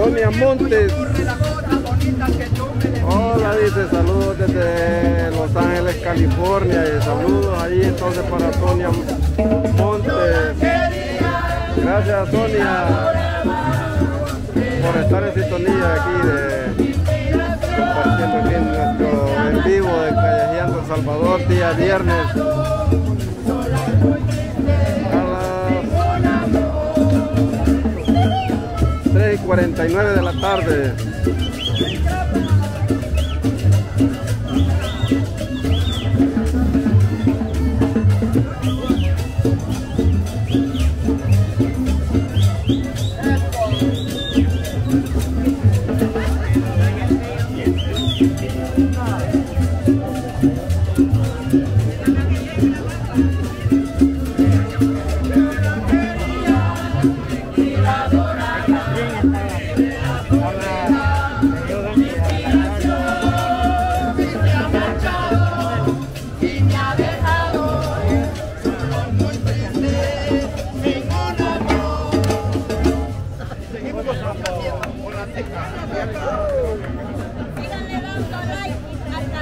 Sonia Montes. Hola, dice saludos desde Los Ángeles, California. Y saludos ahí entonces para Sonia Montes. Gracias Sonia por estar en sintonía aquí compartiendo aquí nuestro en vivo de Callejeando El Salvador día viernes. y 49 de la tarde. Thank you. みんなでランドライブした。